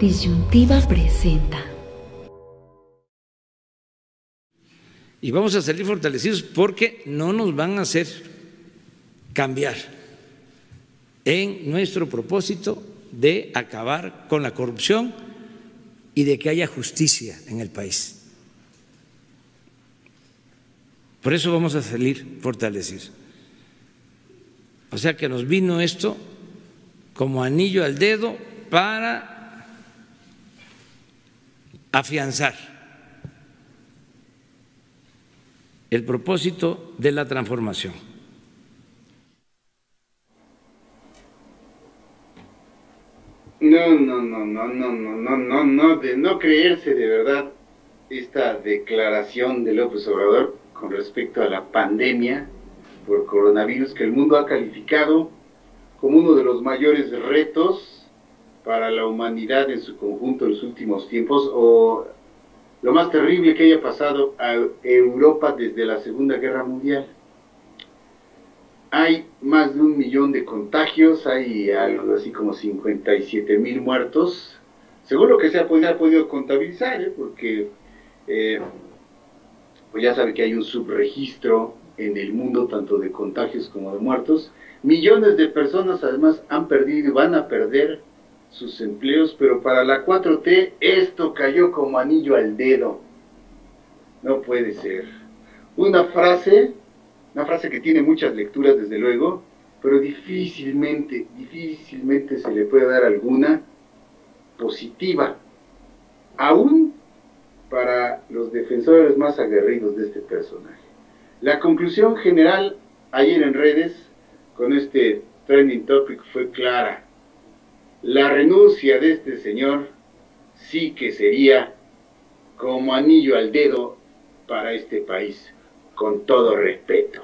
Disyuntiva presenta. Y vamos a salir fortalecidos porque no nos van a hacer cambiar en nuestro propósito de acabar con la corrupción y de que haya justicia en el país. Por eso vamos a salir fortalecidos. O sea que nos vino esto como anillo al dedo para afianzar el propósito de la transformación. No, no, no, no, no, no, no, no, no, de no creerse de verdad esta declaración de López Obrador con respecto a la pandemia por coronavirus que el mundo ha calificado como uno de los mayores retos para la humanidad en su conjunto en los últimos tiempos o lo más terrible que haya pasado a Europa desde la Segunda Guerra Mundial. Hay más de un millón de contagios, hay algo así como 57 mil muertos, según lo que se ha podido, contabilizar, ¿eh? porque eh, pues ya sabe que hay un subregistro en el mundo tanto de contagios como de muertos. Millones de personas además han perdido y van a perder sus empleos, pero para la 4T esto cayó como anillo al dedo. No puede ser. Una frase, una frase que tiene muchas lecturas desde luego, pero difícilmente, difícilmente se le puede dar alguna positiva, aún para los defensores más aguerridos de este personaje. La conclusión general ayer en redes con este trending topic fue clara. La renuncia de este señor sí que sería como anillo al dedo para este país, con todo respeto.